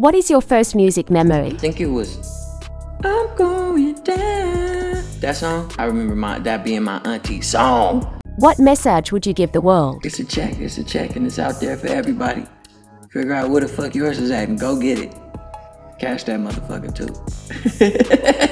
What is your first music memory? I think it was I'm going down. That song, I remember my that being my auntie's song. What message would you give the world? It's a check, it's a check, and it's out there for everybody. Figure out where the fuck yours is at and go get it. Cash that motherfucker too.